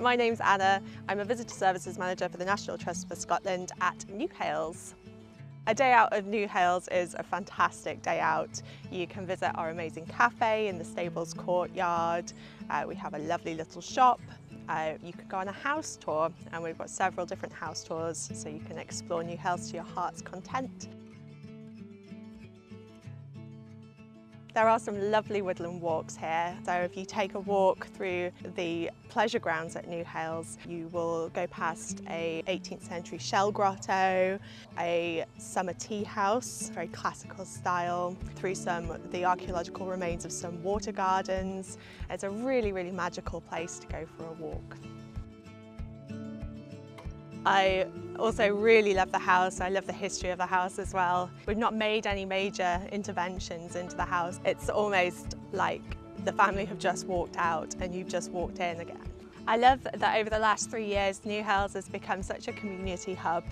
my name's Anna. I'm a Visitor Services Manager for the National Trust for Scotland at Newhailes. A day out of Newhailes is a fantastic day out. You can visit our amazing cafe in the stables courtyard. Uh, we have a lovely little shop. Uh, you can go on a house tour and we've got several different house tours so you can explore Newhailes to your heart's content. There are some lovely woodland walks here. So if you take a walk through the pleasure grounds at Newhailes, you will go past a 18th century shell grotto, a summer tea house, very classical style, through some the archaeological remains of some water gardens. It's a really, really magical place to go for a walk. I also really love the house. I love the history of the house as well. We've not made any major interventions into the house. It's almost like the family have just walked out and you've just walked in again. I love that over the last three years, Newhailes has become such a community hub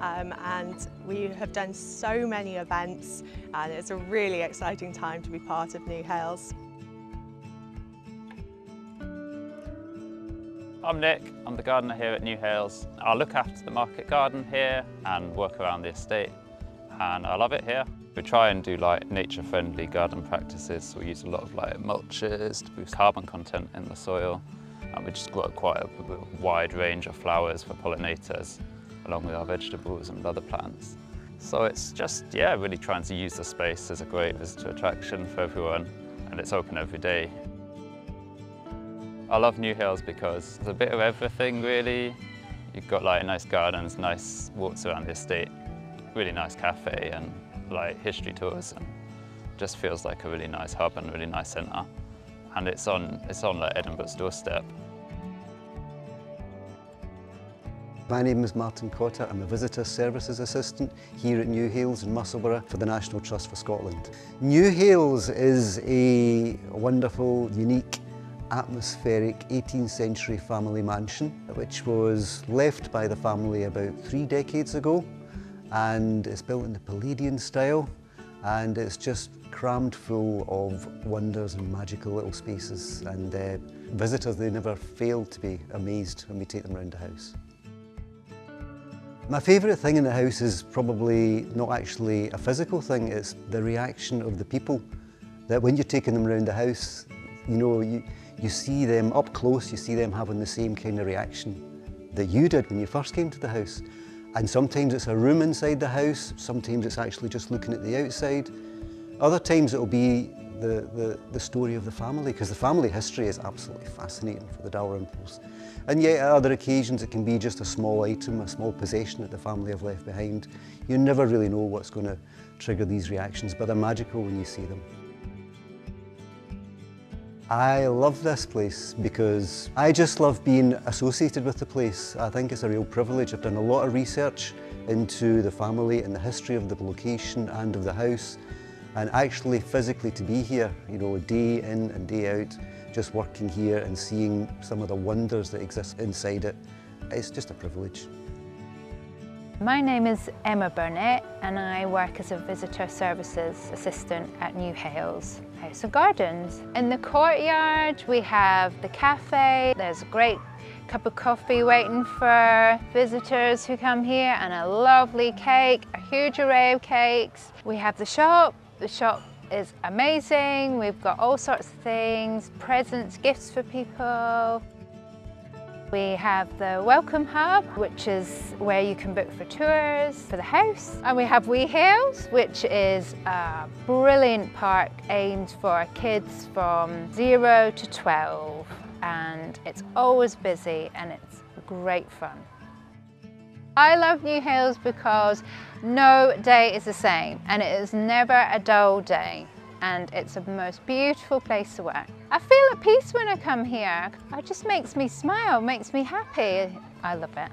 um, and we have done so many events and it's a really exciting time to be part of Newhailes. I'm Nick, I'm the gardener here at Newhailes. I look after the market garden here and work around the estate and I love it here. We try and do like nature-friendly garden practices. So we use a lot of like mulches to boost carbon content in the soil and we just grow quite a wide range of flowers for pollinators along with our vegetables and other plants. So it's just, yeah, really trying to use the space as a great visitor attraction for everyone and it's open every day. I love Newhailes because there's a bit of everything really. You've got like nice gardens, nice walks around the estate, really nice cafe and like history tours and just feels like a really nice hub and a really nice centre. And it's on, it's on like Edinburgh's doorstep. My name is Martin Cotter. I'm a Visitor Services Assistant here at Newhailes in Musselburgh for the National Trust for Scotland. Newhailes is a wonderful, unique atmospheric 18th century family mansion which was left by the family about three decades ago and it's built in the Palladian style and it's just crammed full of wonders and magical little spaces and uh, visitors they never fail to be amazed when we take them around the house. My favourite thing in the house is probably not actually a physical thing, it's the reaction of the people. That when you're taking them around the house, you know, you, you see them up close, you see them having the same kind of reaction that you did when you first came to the house. And sometimes it's a room inside the house, sometimes it's actually just looking at the outside. Other times it'll be the, the, the story of the family, because the family history is absolutely fascinating for the Dalrymples. And yet at other occasions it can be just a small item, a small possession that the family have left behind. You never really know what's going to trigger these reactions, but they're magical when you see them. I love this place because I just love being associated with the place. I think it's a real privilege. I've done a lot of research into the family and the history of the location and of the house and actually physically to be here, you know, day in and day out, just working here and seeing some of the wonders that exist inside it, it's just a privilege. My name is Emma Burnett and I work as a Visitor Services Assistant at Newhailes House of Gardens. In the courtyard we have the cafe, there's a great cup of coffee waiting for visitors who come here and a lovely cake, a huge array of cakes. We have the shop, the shop is amazing, we've got all sorts of things, presents, gifts for people. We have the Welcome Hub, which is where you can book for tours for the house. And we have Wee Hailes, which is a brilliant park aimed for kids from zero to 12. And it's always busy and it's great fun. I love Newhailes because no day is the same and it is never a dull day and it's the most beautiful place to work. I feel at peace when I come here. It just makes me smile, makes me happy. I love it.